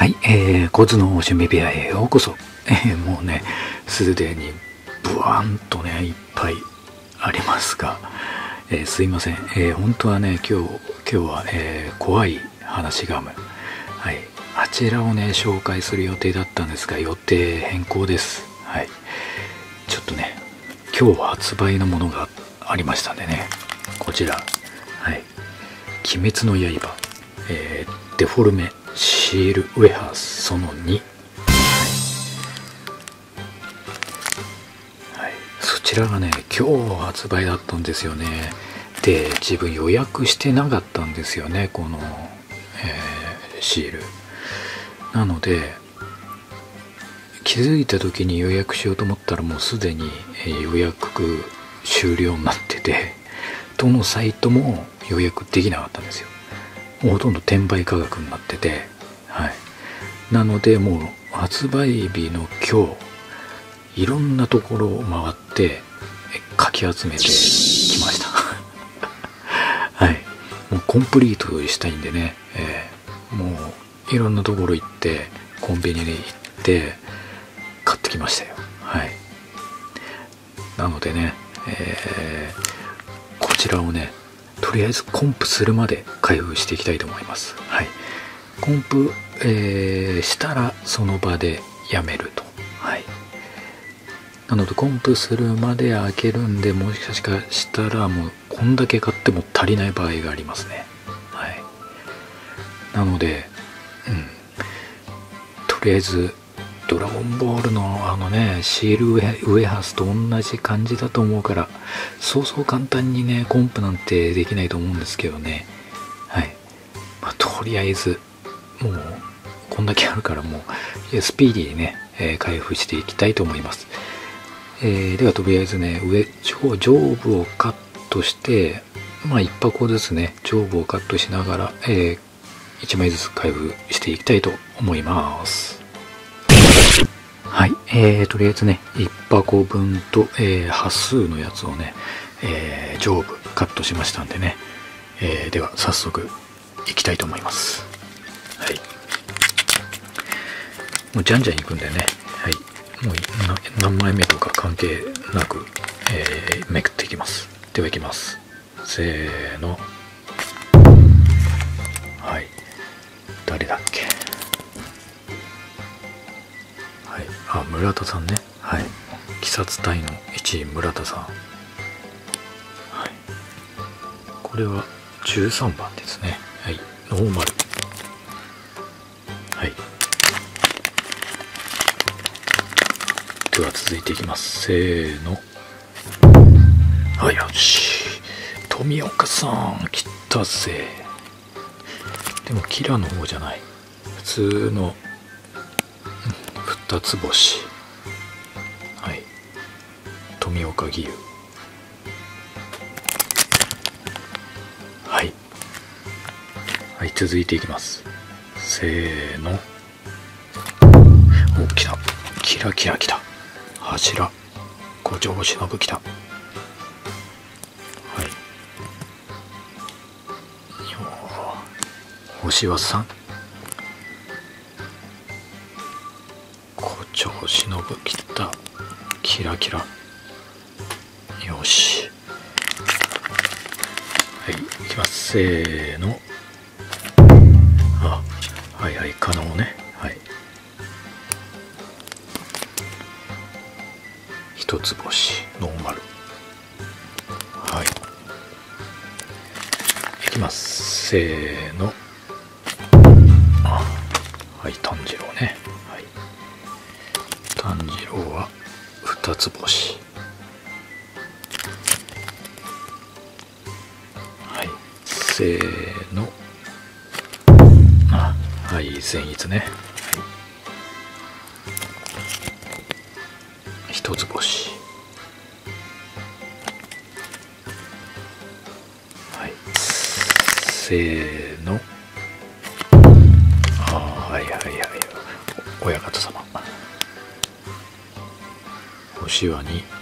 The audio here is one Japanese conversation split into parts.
はい、えー、コズの趣味部屋へようこそ。えー、もうね、すでにブワーンとね、いっぱいありますが、えー、すいません。えー、本当はね、今日、今日は、えー、怖い話ガム。はい。あちらをね、紹介する予定だったんですが、予定変更です。はい。ちょっとね、今日発売のものがありましたんでね、こちら、はい。鬼滅の刃、えー、デフォルメシールウェハースその2、はい、はい、そちらがね今日発売だったんですよね。で自分予約してなかったんですよねこの、えー、シール。なので気づいた時に予約しようと思ったらもうすでに、予約終了になっててどのサイトも予約できなかったんですよ。ほとんど転売価格になってて、はい。なので、もう発売日の今日、いろんなところを回って、かき集めてきました。はい。もうコンプリートしたいんでね、えー、もういろんなところ行って、コンビニに行って、買ってきましたよ。はい。なのでね、えー、こちらをね、とりあえずコンプするまで開封していきたいと思います。はい。コンプ、えー、したらその場でやめると。はい。なのでコンプするまで開けるんで、もしかしたらもうこんだけ買っても足りない場合がありますね。はい。なので、うん。とりあえずドラゴンボールのあのね、シールウェハースと同じ感じだと思うから、そうそう簡単にね、コンプなんてできないと思うんですけどね。はい。まあ、とりあえず、もう、こんだけあるからもう、スピーディーにね、えー、開封していきたいと思います。えー、ではとりあえずね、上、上部をカットして、まあ一箱ずつね、上部をカットしながら、えー、1枚ずつ開封していきたいと思います。はい。えー、とりあえずね、1箱分と、えー、端数のやつをね、えー、上部カットしましたんでね、えー、では早速いきたいと思います。はい。もうじゃんじゃんいくんでね、はい。もう何枚目とか関係なく、えー、めくっていきます。ではいきます。せーの。はい。誰だっけあ村田さんね。はい。鬼殺隊の1位村田さん。はい。これは13番ですね。はい。ノーマル。はい。では続いていきます。せーの。はい。よし。富岡さん切ったぜ。でもキラーの方じゃない。普通の二つ星。はい。富岡義勇。はい。はい続いていきます。せーの。お来た。キラキラ来た。柱。五条忍来た。はい。星は3超忍切った。キラキラ。よし。はいいきます。せーの。あはいはい可能ね。はい。一つ星ノーマル。はい。いきます。せーの。せーの。あはい善逸ね、一つ星。はい。せーの。あはいはいはい。親方様。星は2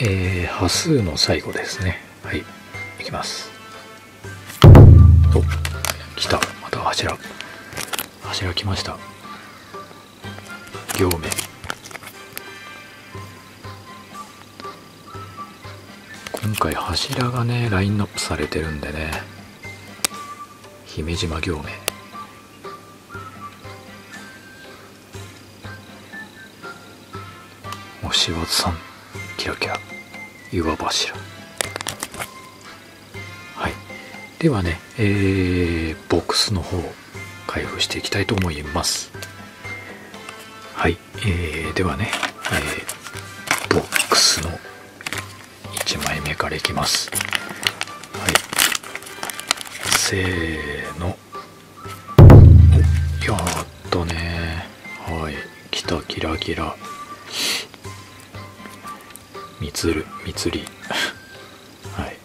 えー、波数の最後ですね。はい。いきます。お来た。また柱柱来ました。行目。今回柱がねラインナップされてるんでね。姫島行目。押わさん。キラキラ岩柱。はい。ではねえー、ボックスの方開封していきたいと思います。はい、えー、ではね、えー、ボックスの1枚目からいきます。はい。せーの。やったねはい。来たキラキラ。みつるみつり。はい。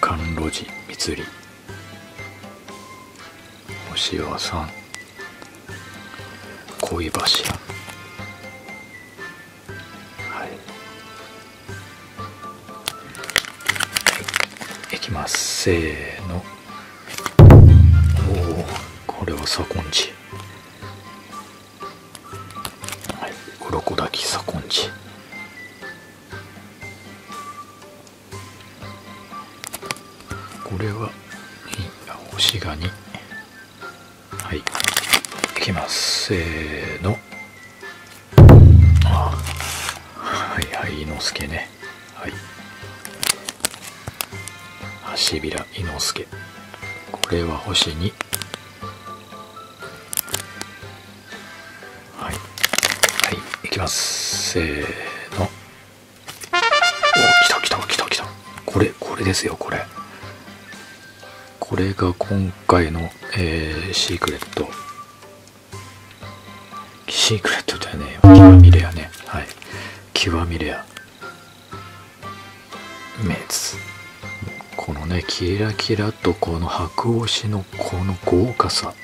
甘露寺みつり。星はさん。恋柱。はい。い。きます。せーの。おおこれは左近寺。せーの。はいはい伊之助ね。はい。橋びら伊之助。これは星に。はい。はいいきます。せーの。お来た来た来た来た。これこれですよこれ。これが今回の、えー、シークレット。シークレットだよね。極みレアね。はい。極みレアメツ。このねキラキラとこの白押しのこの豪華さ。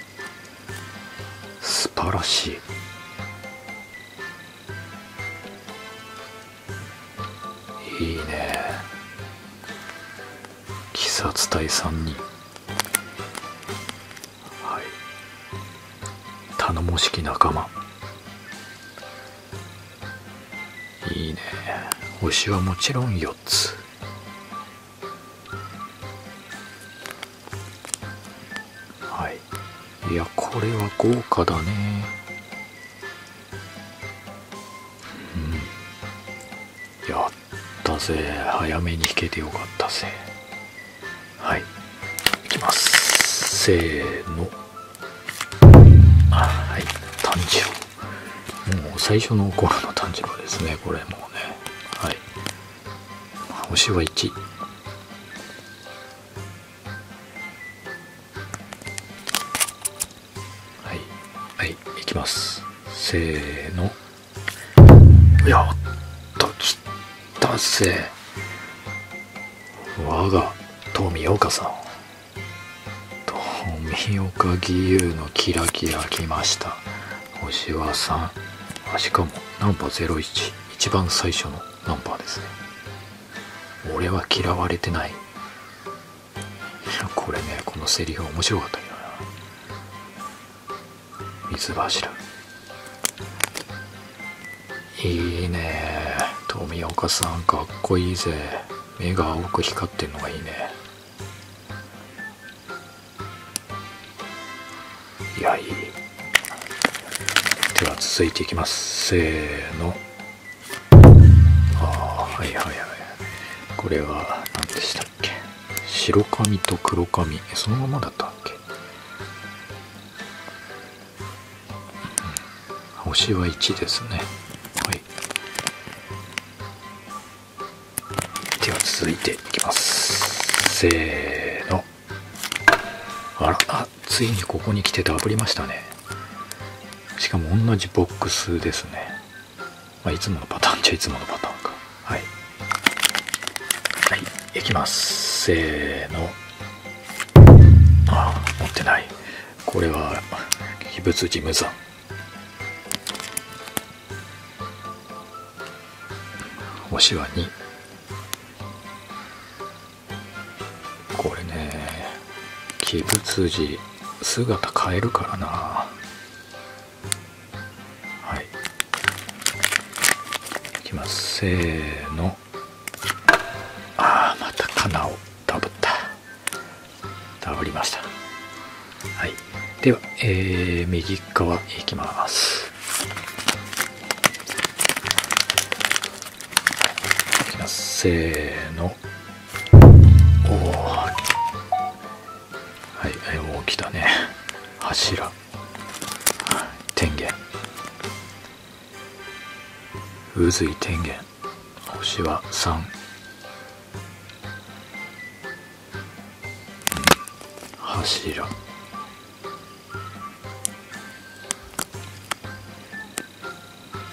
素晴らしい。いいね。鬼殺隊3人頼もしき仲間。いいね。星はもちろん4つ。はい。いやこれは豪華だね。うん。やったぜ。早めに引けてよかったぜ。はい。いきます。せーの。はい。炭治郎。もう最初の頃の炭治郎。ですねこれもうね。はい。星は1はい。はい。いきます。せーの。やったきたぜ。我が富岡さん。富岡義勇のキラキラ来ました。星は3しかもナンバー01一番最初のナンバーですね。俺は嫌われてない。これねこのセリフ面白かったけどな。水柱。いいね。富岡さんかっこいいぜ。目が青く光ってんのがいいね。では続いていきます。せーの。ああはいはいはい。これは何でしたっけ？白髪と黒髪。そのままだったっけ、うん、星は1ですね。はい。では続いていきます。せーの。あらあついにここに来てダブりましたね。かも同じボックスですね、まあ、いつものパターンじゃいつものパターンか。はい。はい。いきます。せーの。あ持ってない。これは秘仏寺無惨星は2これね鬼仏寺姿変えるからな。せーのああまたかなをダブった。ダブりました。はい。では、えー、右側いきます。いきます。せーの。渦井天元。星は3、柱。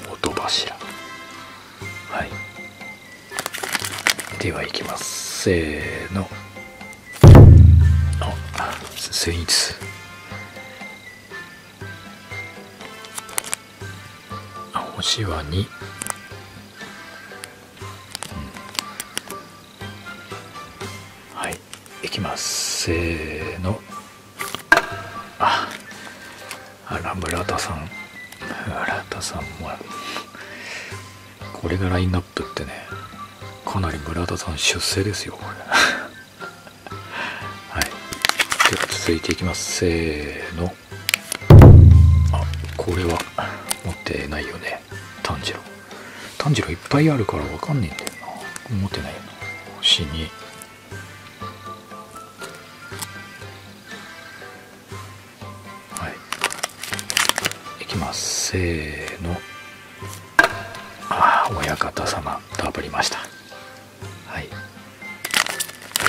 音柱。はい。ではいきます。せーの。あ千一。星は2、せーのああら村田さん。村田さんもこれがラインナップってねかなり村田さん出世ですよこれ。はい。では続いていきます。せーの。あこれは持ってないよね。炭治郎。炭治郎いっぱいあるから分かんねえんだよな。持ってないよな。星に。せーのああ親方様ダブりました。はい。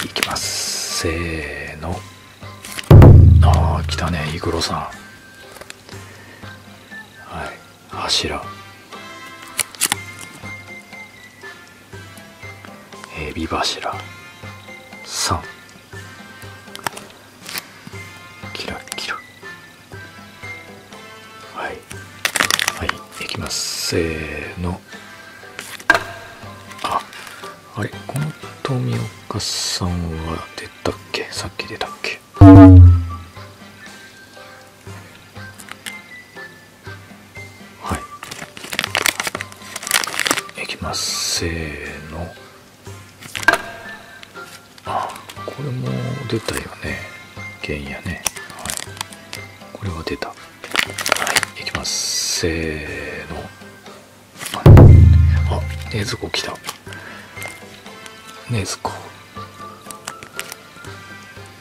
いきます。せーの。ああ来たねイグロさん。はい柱。エビ柱。3せーの。ああれこの富岡さんは出たっけ？さっき出たっけ？はい。いきますせーの。あこれも出たよね。原野ね。ねずこ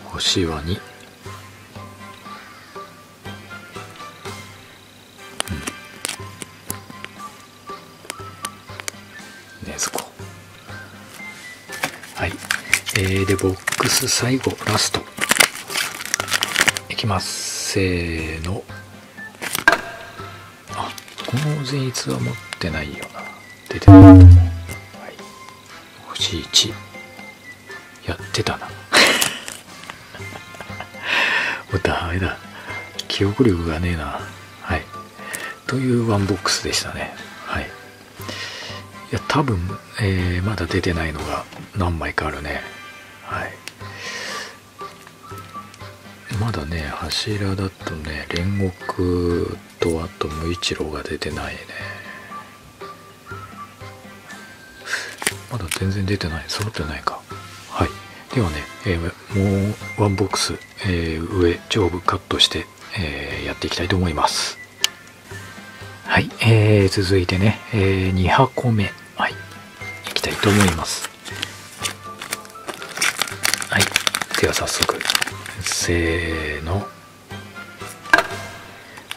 星は2うん。ねずこはい。えー、でボックス最後ラスト。いきます。せーの。あこの善逸は持ってないよな。出てない。と思う、はい、星1やってたな。もうダメだ。記憶力がねえな。はい。というワンボックスでしたね。はい。いや多分、えー、まだ出てないのが何枚かあるね。はい。まだね柱だとね煉獄とあと無一郎が出てないね。まだ全然出てない。揃ってないか。ではね、えー、もうワンボックス、えー、上上部カットして、えー、やっていきたいと思います。はい、えー、続いてね、えー、2箱目。はいいきたいと思います。はいでは早速せーの。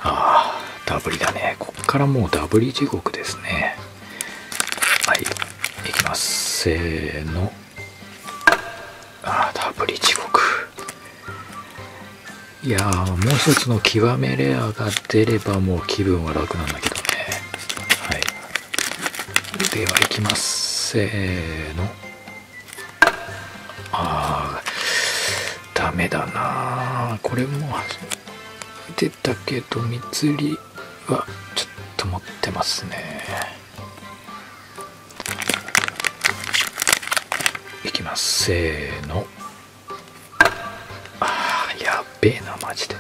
ああダブリだね。こっからもうダブリ地獄ですね。はいいきます。せーの。ああダブリ地獄いやもう一つの極めレアが出ればもう気分は楽なんだけどね。はい。ではいきますせーの。あーダメだなこれも出たけどみつりはちょっと持ってますね。いきますせーの。べえなマジで。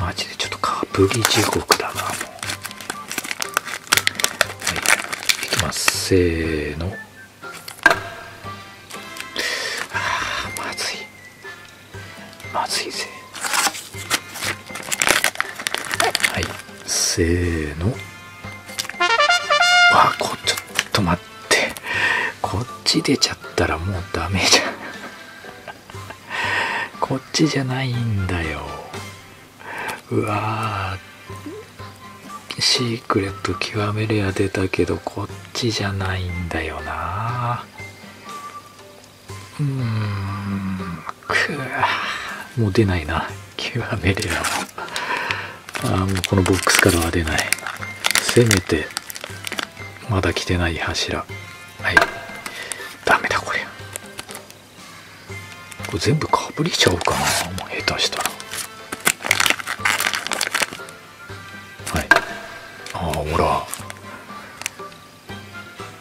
マジでちょっとかぶり地獄だなもう。はいいきます。せーの。あーまずい。まずいぜ。はいせーの。わこちょっと待って。こっち出ちゃったちじゃないんだよ。うわー。シークレット極めレア出たけどこっちじゃないんだよな。うーん。くわもう出ないな。極めレアはあもうこのボックスからは出ない。せめてまだ来てない柱。はい。ダメだこれ。これ全部か。ぶりちゃうかなもう下手したら。はい。ああほら。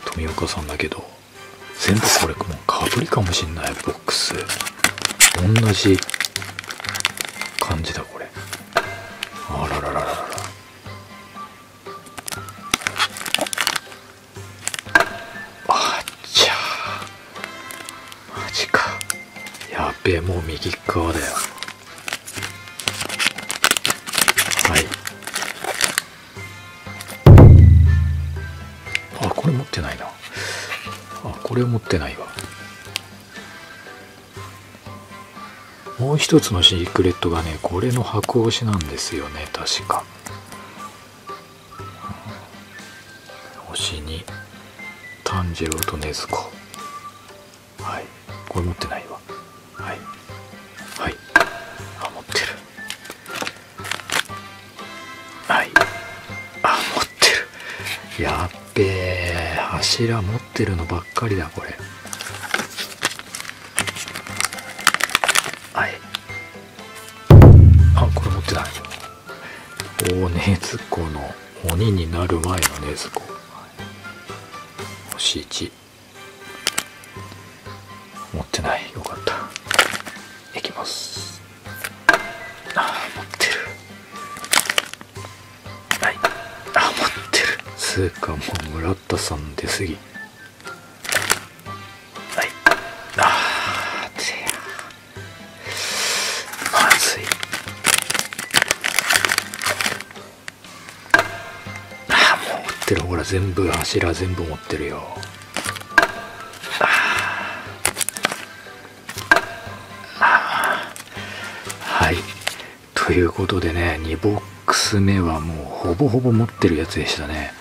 富岡さんだけど全部これもうかぶりかもしんないボックス。同じあこれ持ってないわ。もう一つのシークレットがねこれの箱押しなんですよね確か。星に炭治郎と禰豆子。はい。これ持ってない。柱持ってるのばっかりだこれ。はい。あこれ持ってない。お禰豆子の鬼になる前の禰豆子。星1持ってない。よかった。いきます。あ持っつうかもう村田さん出過ぎ。はい。あーてや。まずい。あーもう持ってるほら全部柱全部持ってるよ。はい。ということでね2ボックス目はもうほぼほぼ持ってるやつでしたね。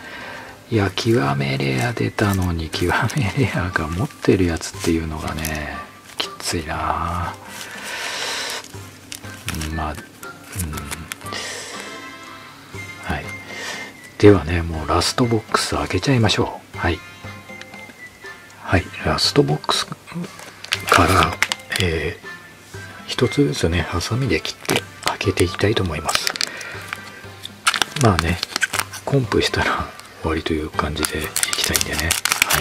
いや極めレア出たのに極めレアが持ってるやつっていうのがねきついな。うんまあうん。はい。ではねもうラストボックス開けちゃいましょう。はい。はいラストボックスからえー一つずつねハサミで切って開けていきたいと思います。まあねコンプしたら終わりという感じでいきたいんでね。は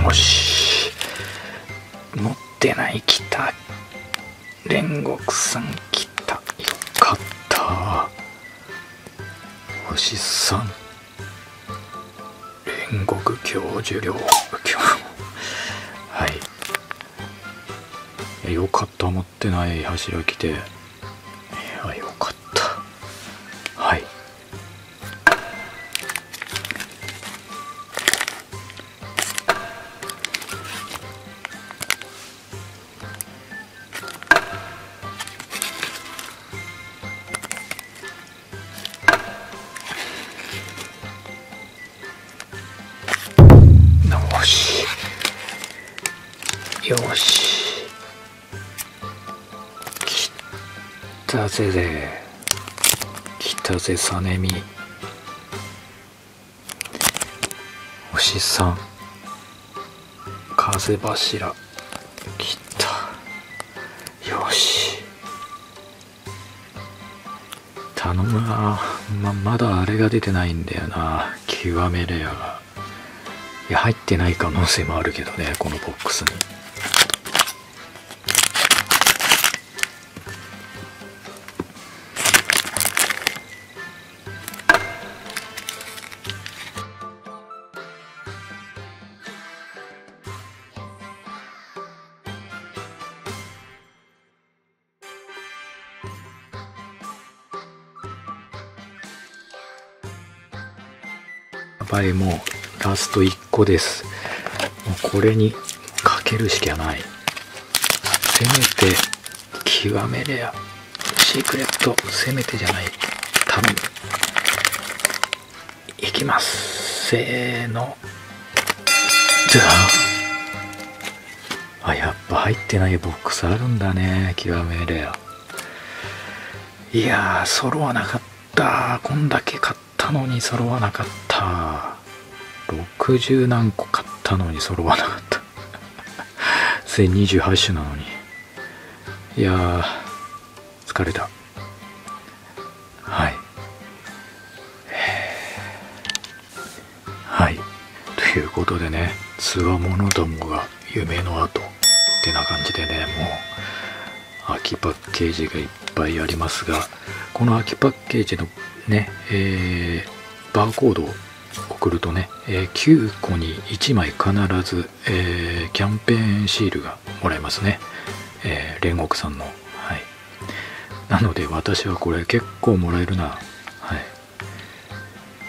い。よし。持ってない来た。煉獄さん。星さん。煉獄教授寮。教 はい。よかった。持ってない柱来て。よし。来たぜぜ来たぜサネミ星さん。風柱。来た。よし。頼むな。ままだあれが出てないんだよな。極めレアがいや入ってない可能性もあるけどねこのボックスに。やばいもラスト1個です。もうこれにかけるしかない。せめて極めレアシークレットせめてじゃない。頼む。い。きますせーのじゃあやっぱ入ってない。ボックスあるんだね極めレアい。やー揃わなかったこんだけ買ったのに揃わなかった。60何個買ったのに揃わなかった。1028種なのに。いやー疲れた。はい。はい。ということでねつわものどもが夢の後ってな感じでねもう秋パッケージがいっぱいありますがこの秋パッケージのねえー、バーコードを送るとね、えー、9個に1枚必ず、えー、キャンペーンシールがもらえますね、え、煉獄さんの。はい。なので私はこれ結構もらえるな。はい。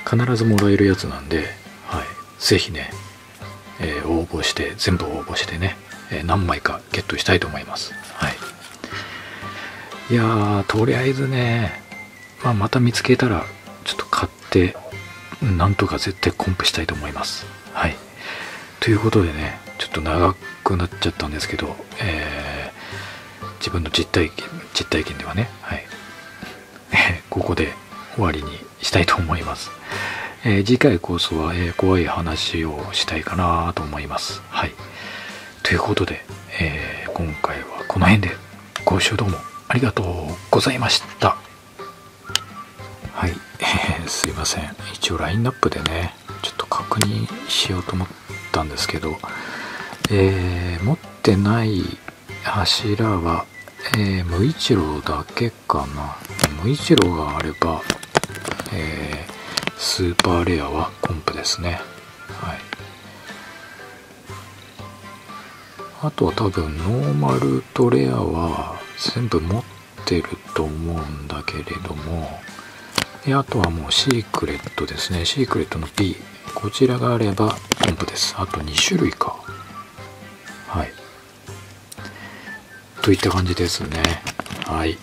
必ずもらえるやつなんで、はい、ぜひね、え、応募して全部応募してね、え何枚かゲットしたいと思います。はい。いやーとりあえずね、まあ、また見つけたらちょっと買ってなんとか絶対コンプしたいと思います。はい。ということでねちょっと長くなっちゃったんですけど、えー、自分の実体験実体験ではねはい。ここで終わりにしたいと思います、えー、次回こそは、えー、怖い話をしたいかなと思います。はい。ということで、え今回はこの辺でご視聴どうもありがとうございました。はい、えー、すいません。一応ラインナップでねちょっと確認しようと思ったんですけど、えー、持ってない柱は、えー、無一郎だけかな。無一郎があれば、えー、スーパーレアはコンプですね。はい。あとは多分ノーマルとレアは全部持ってると思うんだけれどもであとはもうシークレットですね。シークレットの B こちらがあればポンプです。あと2種類か。はい。といった感じですね。はい。